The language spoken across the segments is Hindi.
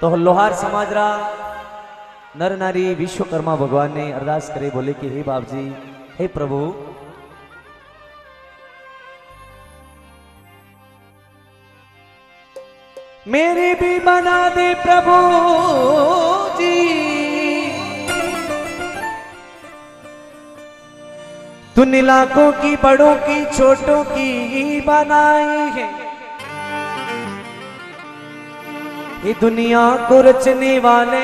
તો લોહાર સમાજરા નર નારી વિશ્વકર્મા ભગવાનને અરદાસ કરી બોલે કે હે બાપજી હે પ્રભુ मेरी भी बना दे प्रभु जी तूने लाखों की, बड़ों की, छोटों की बनाई है। ये दुनिया को रचने वाले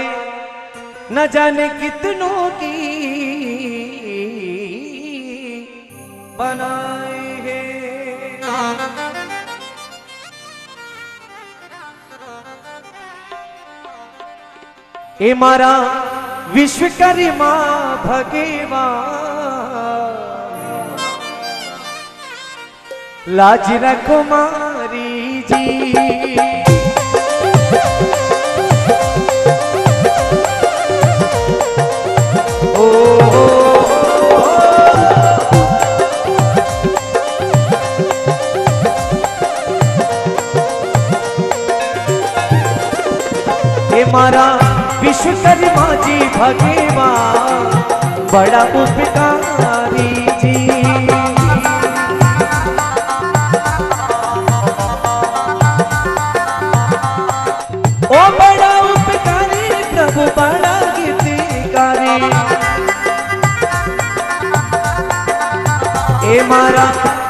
न जाने कितनों की बनाई है। ये मारा विश्वकर्मा भगवान लाज न कुमारी जी। मारा विश्वकर्मा जी भगेवा बड़ा उपकारी जी।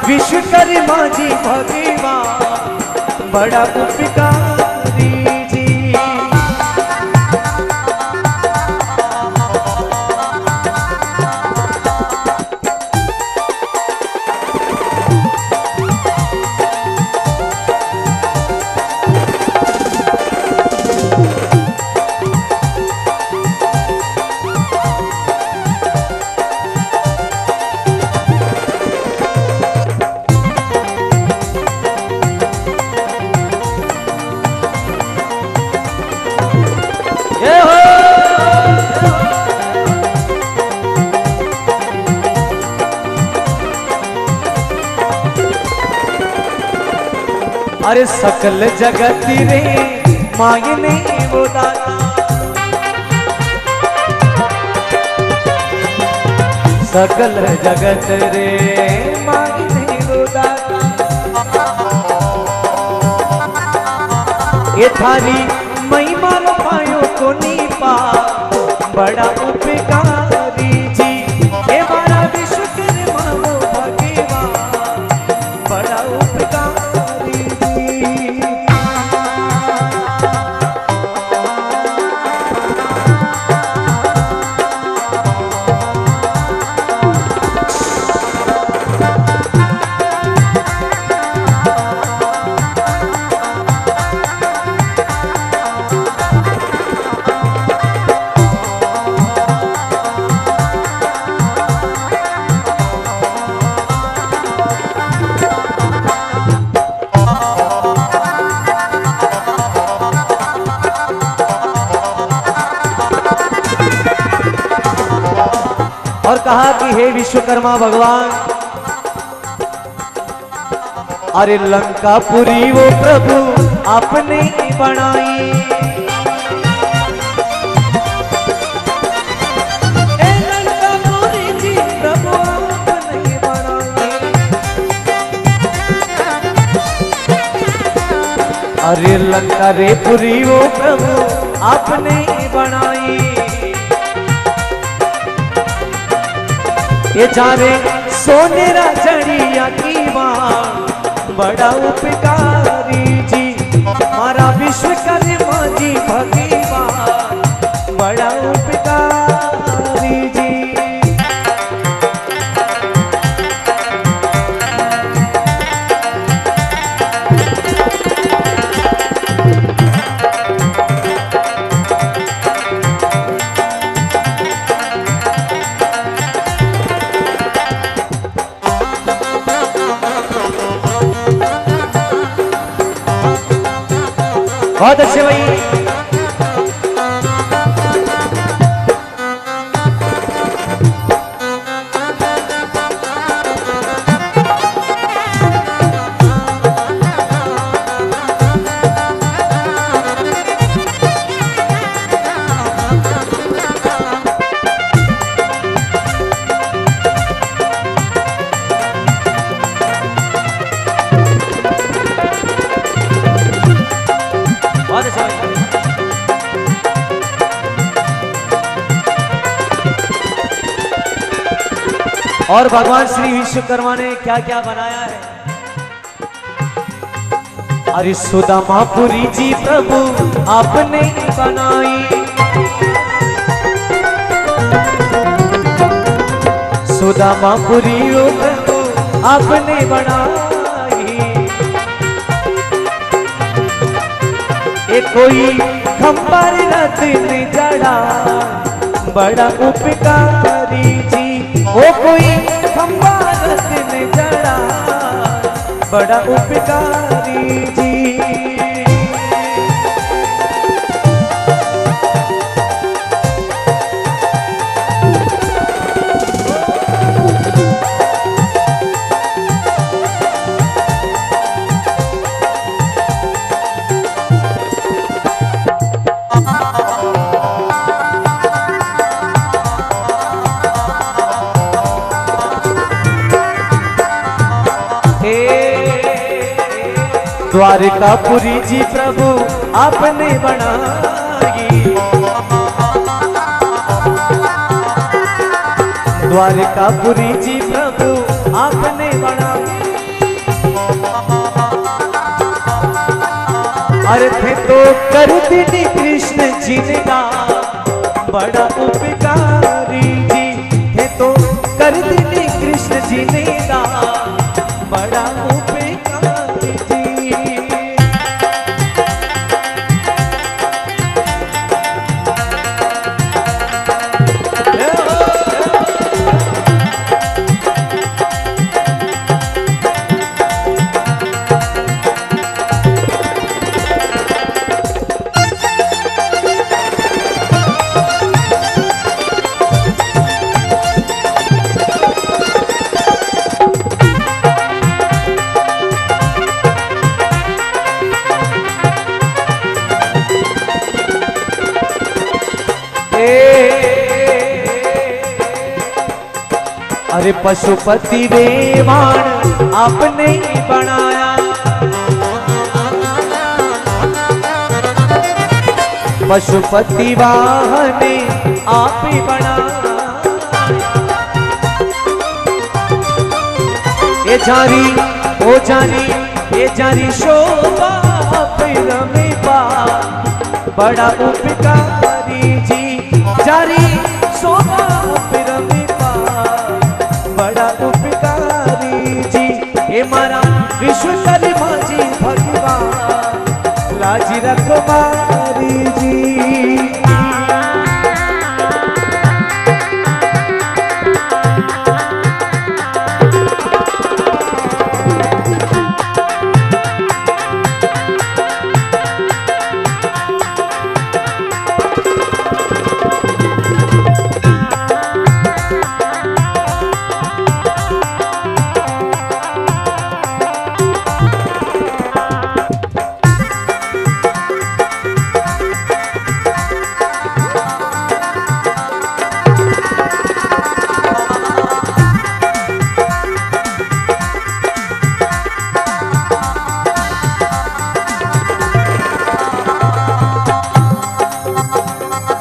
विश्वकर्मा जी भगवान बड़ा उपकार अरे सकल जगत रे मांगने वो दाता सकल जगत रे मांगने वो ये थारी महिमा पायो को नी पा बड़ा उपकारी। कि हे विश्वकर्मा भगवान। अरे लंकापुरी वो प्रभु आपने ही बनाई। ए लंकापुरी जी प्रभु आपने ही बनाई। अरे लंका रे पुरी वो प्रभु आपने ही बनाई। ये जाने सोने राजड़िया की माँ बड़ा उपकारी। बहुत अच्छे भाई। और भगवान श्री विश्वकर्मा ने क्या क्या बनाया है? अरे सुदामापुरी जी प्रभु, आपने बनाई। सुदामापुरी ओ प्रभु, आपने बनाई। कोई खंबर रतन जड़ा, बड़ा उपकारी जी। ओ कोई संवाद में जड़ा बड़ा उपकारी जी। द्वारकापुरी जी प्रभु आपने बनाई। द्वारकापुरी जी प्रभु आपने बनाई। अरे थे तो कर दीदी कृष्ण जी ने का बड़ा उपकारी जी। थे तो कर दीदी कृष्ण जी ने का अरे पशुपति देवान आपने ही बनाया। पशुपति वाहने आप ही बनाया ये जारी ओ जारी ये जारी शोभा रमे बड़ा उपकारी विश्वकर्मा जी भगवान। लाजी रखो जी।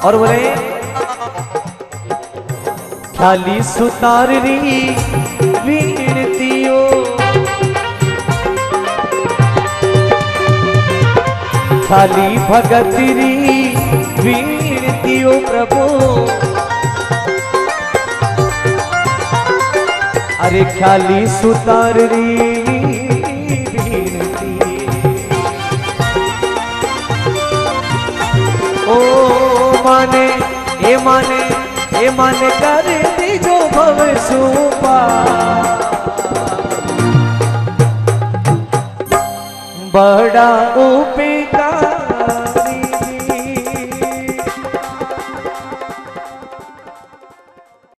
और बोले खाली सुतार री वीणतियो खाली भगत री वीणतियो प्रभु। अरे खाली सुतार री माने ए माने कर दीजो भव सुपा। बड़ा उपे